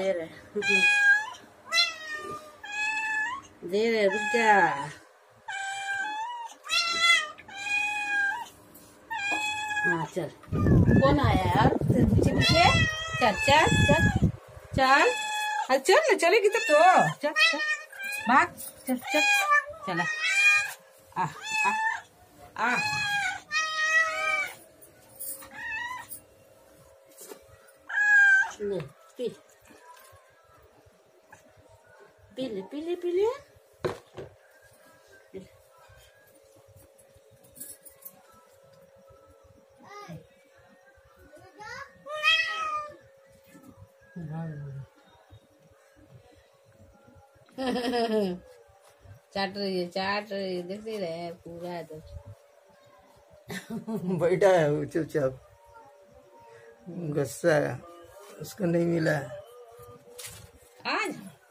दे रहे दे रहे रुक जा। हाँ चल। कौन आया यार? पीछे पीछे? चल चल चल चल। हाँ चल ना, चलेगी तो तो। चल चल। भाग। चल चल। चला। आ आ आ। ले Pili, pili, pili. चाट रही है चाट रही है देख रहे हैं पूरा तो। बैठा है वो चुपचाप। गुस्सा उसको नहीं मिला आज?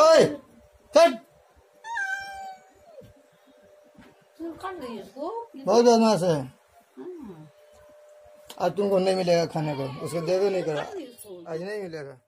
ओए कट बहुत बदमाश है। हाँ। आज तुमको नहीं मिलेगा खाने को। उसको दे दो नहीं करा। आज नहीं मिलेगा।